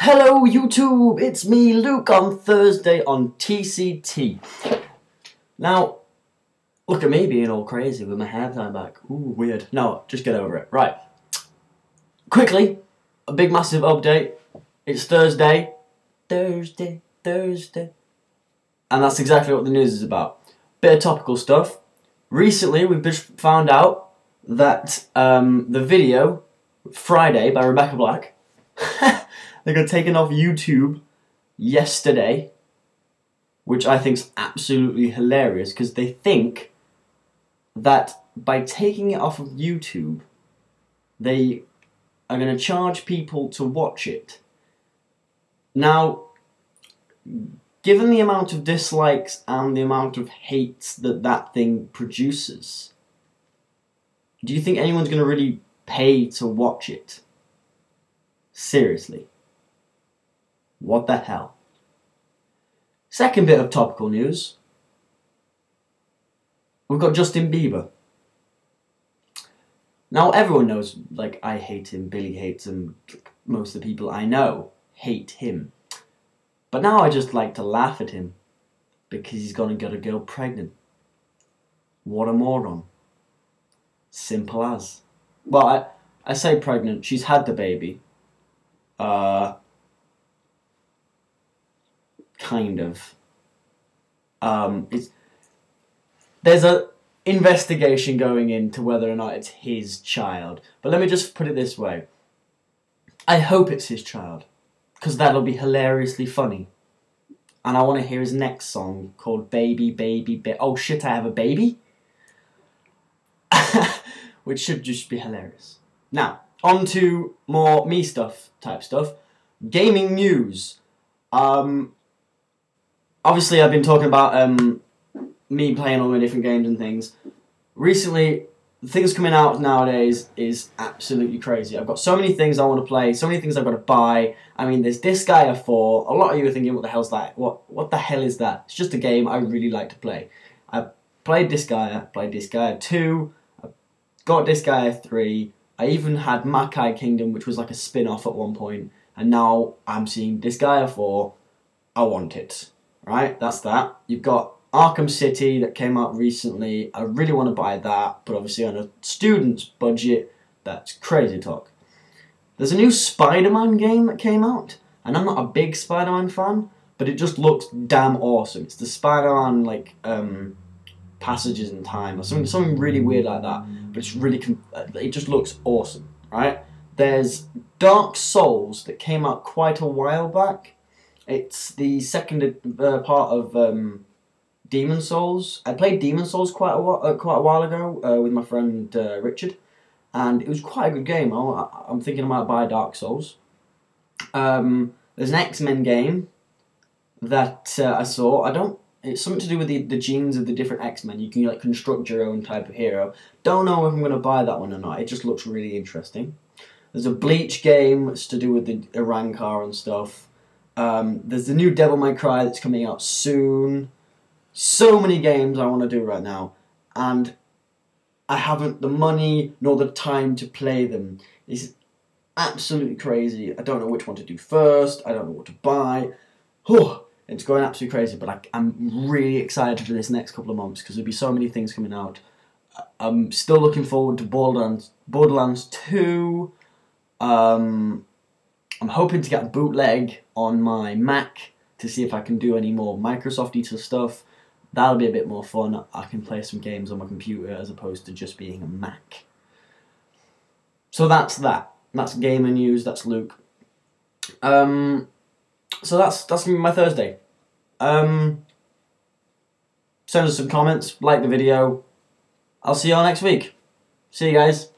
Hello YouTube, it's me Luke on Thursday on TCT. Now, look at me being all crazy with my hair tied back. Ooh, weird. No, just get over it. Right. Quickly, a big massive update. It's Thursday. Thursday, Thursday. And that's exactly what the news is about. Bit of topical stuff. Recently, we've just found out that um, the video, Friday by Rebecca Black, they got taken off YouTube yesterday, which I think is absolutely hilarious because they think that by taking it off of YouTube, they are going to charge people to watch it. Now, given the amount of dislikes and the amount of hate that that thing produces, do you think anyone's going to really pay to watch it? Seriously. What the hell? Second bit of topical news. We've got Justin Bieber. Now everyone knows, like, I hate him, Billy hates him, most of the people I know hate him. But now I just like to laugh at him because he's gonna get a girl pregnant. What a moron. Simple as. Well, I, I say pregnant, she's had the baby. Uh, kind of. Um, it's there's a investigation going into whether or not it's his child. But let me just put it this way. I hope it's his child, because that'll be hilariously funny. And I want to hear his next song called Baby, Baby, Ba- Oh shit, I have a baby? Which should just be hilarious. Now, on to more me stuff type stuff. Gaming news. Um, obviously I've been talking about um, me playing all my different games and things. Recently, things coming out nowadays is absolutely crazy. I've got so many things I want to play, so many things I've got to buy. I mean, there's Disgaea 4. A lot of you are thinking, what the hell's that? What what the hell is that? It's just a game I really like to play. I played Disgaea, played Disgaea 2, I got Disgaea 3. I even had Makai Kingdom, which was like a spin-off at one point, and now I'm seeing Disgaea 4. I want it right? That's that. You've got Arkham City that came out recently. I really want to buy that, but obviously on a student's budget, that's crazy talk. There's a new Spider-Man game that came out, and I'm not a big Spider-Man fan, but it just looks damn awesome. It's the Spider-Man like um, passages in time or something, something really weird like that. But it's really, it just looks awesome, right? There's Dark Souls that came out quite a while back it's the second uh, part of um, Demon Souls. I played Demon Souls quite a while, uh, quite a while ago uh, with my friend uh, Richard, and it was quite a good game. I, am thinking I might buy Dark Souls. Um, there's an X Men game that uh, I saw. I don't. It's something to do with the, the genes of the different X Men. You can like construct your own type of hero. Don't know if I'm going to buy that one or not. It just looks really interesting. There's a Bleach game. It's to do with the Arrancar and stuff. Um, there's the new Devil May Cry that's coming out soon. So many games I want to do right now, and I haven't the money nor the time to play them. It's absolutely crazy. I don't know which one to do first. I don't know what to buy. Oh, it's going absolutely crazy, but I, am really excited for this next couple of months because there'll be so many things coming out. I'm still looking forward to Borderlands, Borderlands 2. Um, I'm hoping to get a bootleg on my Mac to see if I can do any more Microsoft Eater stuff. That'll be a bit more fun. I can play some games on my computer as opposed to just being a Mac. So that's that. That's gamer news. That's Luke. Um, so that's that's gonna be my Thursday. Um, send us some comments, like the video. I'll see you all next week. See you guys.